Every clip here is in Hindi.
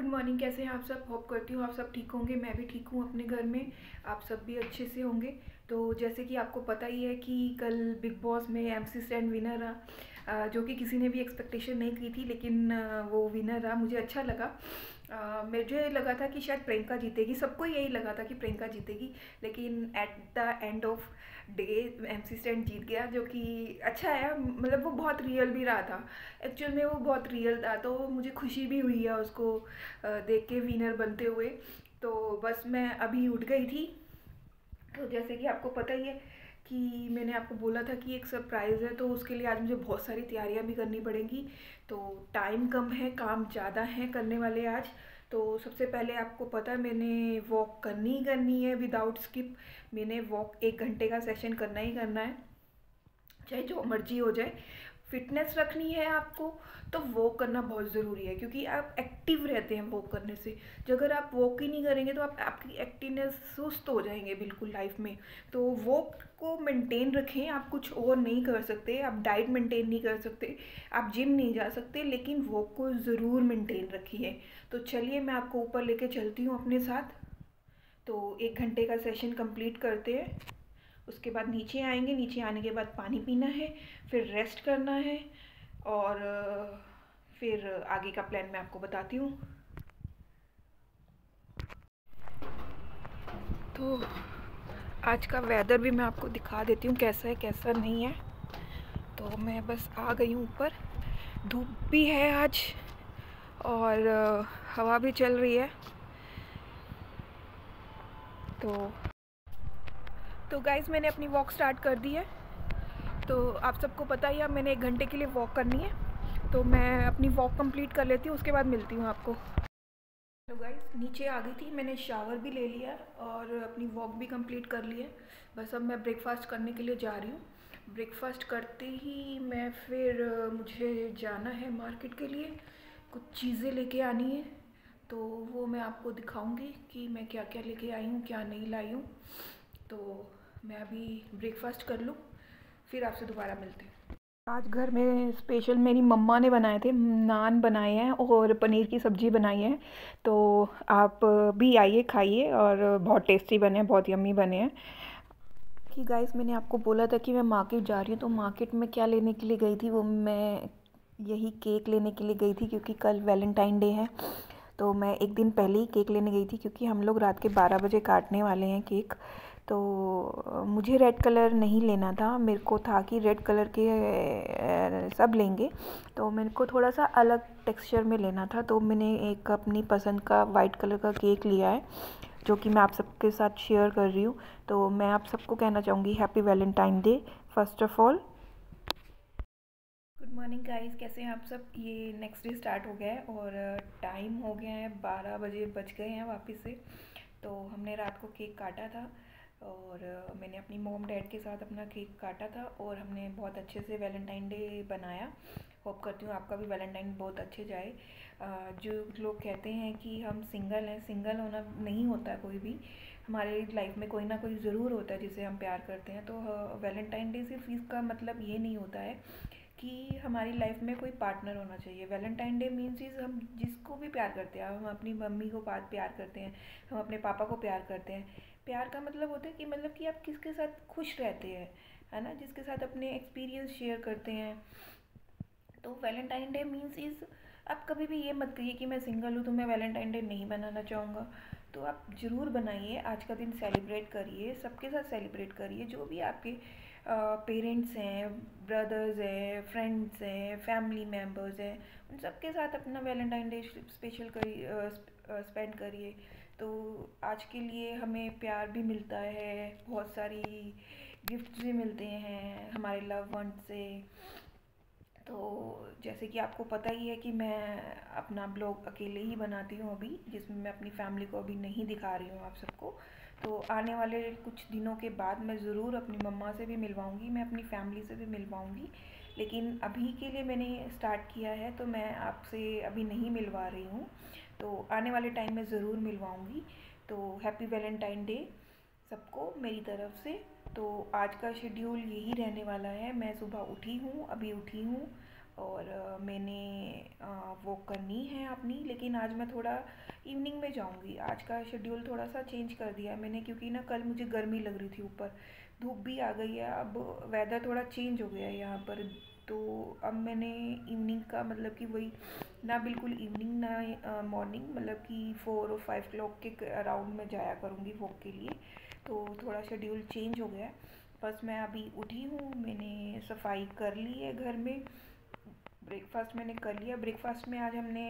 गुड मॉर्निंग, कैसे हैं आप सब? होप करती हूँ आप सब ठीक होंगे, मैं भी ठीक हूँ अपने घर में, आप सब भी अच्छे से होंगे। तो जैसे कि आपको पता ही है कि कल बिग बॉस में एम सी स्टैंड विनर रहा। जो कि किसी ने भी एक्सपेक्टेशन नहीं की थी, लेकिन वो विनर रहा, मुझे अच्छा लगा। मुझे लगा था कि शायद प्रियंका जीतेगी, सबको यही लगा था कि प्रियंका जीतेगी, लेकिन at the end of day M C Stan जीत गया, जो कि अच्छा है मतलब वो बहुत रियल भी रहा था। एक्चुअल में वो बहुत रियल था तो मुझे खुशी भी हुई है उसको देख के विनर बनते हुए। तो बस मैं अभी उठ गई थी। तो जैसे कि आपको पता ही है कि मैंने आपको बोला था कि एक सरप्राइज़ है तो उसके लिए आज मुझे बहुत सारी तैयारियाँ भी करनी पड़ेंगी। तो टाइम कम है, काम ज़्यादा है करने वाले आज। तो सबसे पहले आपको पता है, मैंने वॉक करनी ही करनी है विदाउट स्किप मैंने वॉक एक घंटे का सेशन करना ही करना है। चाहे जो मर्ज़ी हो जाए। फिटनेस रखनी है आपको तो वॉक करना बहुत ज़रूरी है, क्योंकि आप एक्टिव रहते हैं वॉक करने से। जो अगर आप वॉक ही नहीं करेंगे तो आप, आपकी एक्टिवनेस सुस्त हो जाएँगे बिल्कुल लाइफ में। तो वॉक को मेंटेन रखें, आप कुछ और नहीं कर सकते, आप डाइट मेंटेन नहीं कर सकते, आप जिम नहीं जा सकते, लेकिन वॉक को ज़रूर मेंटेन रखिए। तो चलिए मैं आपको ऊपर लेके चलती हूँ अपने साथ। तो एक घंटे का सेशन कंप्लीट करते हैं। उसके बाद नीचे आएँगे, नीचे आने के बाद पानी पीना है, फिर रेस्ट करना है और फिर आगे का प्लान मैं आपको बताती हूँ। तो आज का वेदर भी मैं आपको दिखा देती हूँ कैसा है, कैसा नहीं है। तो मैं बस आ गई हूँ ऊपर। धूप भी है आज और हवा भी चल रही है। तो तो गाइज़ मैंने अपनी वॉक स्टार्ट कर दी है। तो आप सबको पता ही है मैंने एक घंटे के लिए वॉक करनी है। तो मैं अपनी वॉक कंप्लीट कर लेती हूँ, उसके बाद मिलती हूँ आपको। तो गाइज़ नीचे आ गई थी, मैंने शावर भी ले लिया और अपनी वॉक भी कंप्लीट कर ली है। बस अब मैं ब्रेकफास्ट करने के लिए जा रही हूँ। ब्रेकफास्ट करते ही मैं फिर मुझे जाना है मार्केट के लिए। कुछ चीज़ें लेके आनी है तो वो मैं आपको दिखाऊँगी कि मैं क्या क्या लेके आई हूँ, क्या नहीं लाई हूँ। मैं अभी ब्रेकफास्ट कर लूँ, फिर आपसे दोबारा मिलते हैं। आज घर में स्पेशल मेरी मम्मा ने बनाए थे, नान बनाए हैं और पनीर की सब्ज़ी बनाई है। तो आप भी आइए, खाइए और बहुत टेस्टी बने हैं, बहुत यम्मी बने हैं। कि गाइस मैंने आपको बोला था कि मैं मार्केट जा रही हूँ तो मार्केट में क्या लेने के लिए गई थी? वो मैं यही केक लेने के लिए गई थी, क्योंकि कल वैलेंटाइन डे है। तो मैं एक दिन पहले ही केक लेने गई थी, क्योंकि हम लोग रात के बारह बजे काटने वाले हैं केक तो मुझे रेड कलर नहीं लेना था। मेरे को था कि रेड कलर के सब लेंगे। तो मेरे को थोड़ा सा अलग टेक्सचर में लेना था। तो मैंने एक अपनी पसंद का वाइट कलर का केक लिया है, जो कि मैं आप सबके साथ शेयर कर रही हूँ। तो मैं आप सबको कहना चाहूँगी happy Valentine day first of all good morning guys कैसे हैं आप सब? ये नेक्स्ट डे स्टार्ट हो गया है और टाइम हो गया है। बारह बजे बज गए हैं वापस से। तो हमने रात को केक काटा था। और मैंने अपनी मोम डैड के साथ अपना केक काटा था और हमने बहुत अच्छे से वैलेंटाइन डे बनाया। होप करती हूँ आपका भी वैलेंटाइन बहुत अच्छे जाए। जो लोग कहते हैं कि हम सिंगल हैं सिंगल होना नहीं होता कोई भी। हमारे लाइफ में कोई ना कोई ज़रूर होता है जिसे हम प्यार करते हैं। तो वैलेंटाइन डे सिर्फ़ इसका मतलब ये नहीं होता है कि हमारी लाइफ में कोई पार्टनर होना चाहिए। वैलेंटाइन डे मीन्स इज़ हम जिसको भी प्यार करते हैं, हम अपनी मम्मी को प्यार करते हैं, हम अपने पापा को प्यार करते हैं। प्यार का मतलब होता है कि मतलब कि आप किसके साथ खुश रहते हैं, है ना? जिसके साथ अपने एक्सपीरियंस शेयर करते हैं। तो वैलेंटाइन डे मीन्स इज़ आप कभी भी ये मत कहिए कि मैं सिंगल हूँ तो मैं वैलेंटाइन डे नहीं बनाना चाहूँगा। तो आप ज़रूर बनाइए, आज का दिन सेलिब्रेट करिए, सबके साथ सेलिब्रेट करिए। जो भी आपके पेरेंट्स हैं ब्रदर्स हैं फ्रेंड्स हैं फैमिली मेंबर्स हैं, उन सबके साथ अपना वैलेंटाइन डे स्पेशल करिए स्पेंड करिए। तो आज के लिए हमें प्यार भी मिलता है, बहुत सारी गिफ्ट्स भी मिलते हैं हमारे लव वन से। तो जैसे कि आपको पता ही है कि मैं अपना ब्लॉग अकेले ही बनाती हूँ अभी, जिसमें मैं अपनी फैमिली को अभी नहीं दिखा रही हूँ आप सबको। तो आने वाले कुछ दिनों के बाद मैं ज़रूर अपनी मम्मा से भी मिलवाऊँगी, मैं अपनी फैमिली से भी मिलवाऊँगी। लेकिन अभी के लिए मैंने स्टार्ट किया है तो मैं आपसे अभी नहीं मिलवा रही हूँ। तो आने वाले टाइम में ज़रूर मिलवाऊँगी। तो हैप्पी वैलेंटाइन डे सबको मेरी तरफ़ से। तो आज का शेड्यूल यही रहने वाला है। मैं सुबह उठी हूँ, अभी उठी हूँ और मैंने वो करनी है अपनी, लेकिन आज मैं थोड़ा इवनिंग में जाऊँगी। आज का शेड्यूल थोड़ा सा चेंज कर दिया है मैंने, क्योंकि ना कल मुझे गर्मी लग रही थी ऊपर। धूप भी आ गई है। अब वेदर थोड़ा चेंज हो गया है यहाँ पर। तो अब मैंने इवनिंग का मतलब कि वही ना बिल्कुल इवनिंग ना मॉर्निंग मतलब कि फोर और फाइव क्लॉक के अराउंड में जाया करूँगी वॉक के लिए। तो थोड़ा शेड्यूल चेंज हो गया बस मैं अभी उठी हूँ, मैंने सफ़ाई कर ली है घर में। ब्रेकफास्ट मैंने कर लिया। ब्रेकफास्ट में आज हमने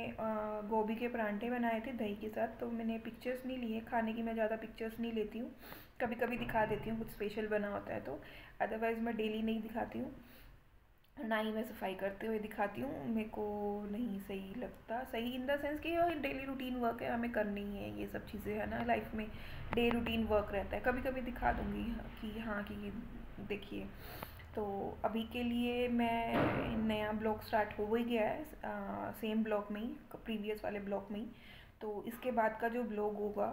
गोभी के परांठे बनाए थे दही के साथ। तो मैंने पिक्चर्स नहीं लिए। खाने की मैं ज़्यादा पिक्चर्स नहीं लेती हूँ। कभी कभी दिखा देती हूँ, कुछ स्पेशल बना होता है तो। अदरवाइज़ मैं डेली नहीं दिखाती हूँ। ना ही मैं सफ़ाई करते हुए दिखाती हूँ मेरे को नहीं सही लगता। सही इन द सेंस कि डेली रूटीन वर्क है हमें करनी है ये सब चीज़ें है ना? लाइफ में डे रूटीन वर्क रहता है। कभी कभी दिखा दूँगी कि हाँ कि देखिए। तो अभी के लिए मैं नया ब्लॉग स्टार्ट हो ही गया है आ, सेम ब्लॉग में ही प्रीवियस वाले ब्लॉग में ही। तो इसके बाद का जो ब्लॉग होगा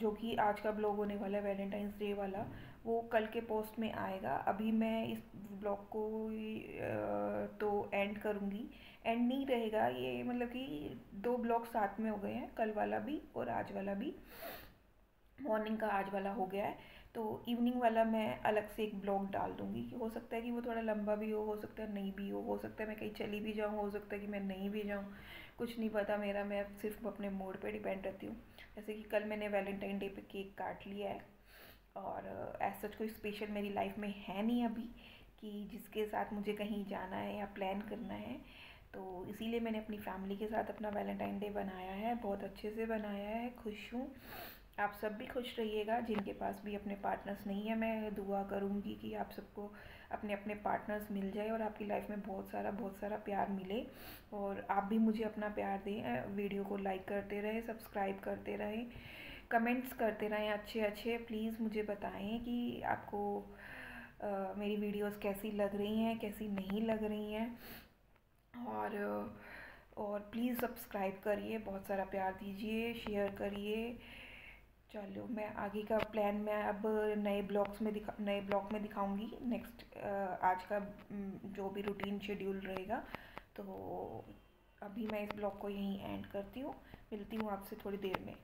जो कि आज का ब्लॉग होने वाला है वैलेंटाइंस डे वाला वो कल के पोस्ट में आएगा। अभी मैं इस ब्लॉग को तो एंड करूँगी। एंड नहीं रहेगा। ये मतलब कि दो ब्लॉग साथ में हो गए हैं। कल वाला भी और आज वाला भी। मॉर्निंग का आज वाला हो गया है। तो इवनिंग वाला मैं अलग से एक ब्लॉग डाल दूँगी। हो सकता है कि वो थोड़ा लंबा भी हो हो सकता है नहीं भी हो हो सकता है मैं कहीं चली भी जाऊँ, हो सकता है कि मैं नहीं भी जाऊँ। कुछ नहीं पता मेरा, मैं सिर्फ़ अपने मूड पे डिपेंड रहती हूँ। जैसे कि कल मैंने वैलेंटाइन डे पे केक काट लिया है। और एज सच कोई स्पेशल मेरी लाइफ में है नहीं अभी कि जिसके साथ मुझे कहीं जाना है या प्लान करना है। तो इसीलिए मैंने अपनी फैमिली के साथ अपना वैलेंटाइन डे बनाया है, बहुत अच्छे से बनाया है, खुश हूँ। आप सब भी खुश रहिएगा, जिनके पास भी अपने पार्टनर्स नहीं है, मैं दुआ करूँगी कि आप सबको अपने अपने पार्टनर्स मिल जाए और आपकी लाइफ में बहुत सारा बहुत सारा प्यार मिले। और आप भी मुझे अपना प्यार दें वीडियो को लाइक करते रहें सब्सक्राइब करते रहें। कमेंट्स करते रहें अच्छे अच्छे प्लीज़ मुझे बताएँ कि आपको आ, मेरी वीडियोस कैसी लग रही हैं कैसी नहीं लग रही हैं। और और प्लीज़ सब्सक्राइब करिए बहुत सारा प्यार दीजिए शेयर करिए। चलो मैं आगे का प्लान मैं अब नए ब्लॉग्स में दिखा नए ब्लॉग में दिखाऊँगी। नेक्स्ट आज का जो भी रूटीन शेड्यूल रहेगा। तो अभी मैं इस ब्लॉग को यहीं एंड करती हूँ। मिलती हूँ आपसे थोड़ी देर में।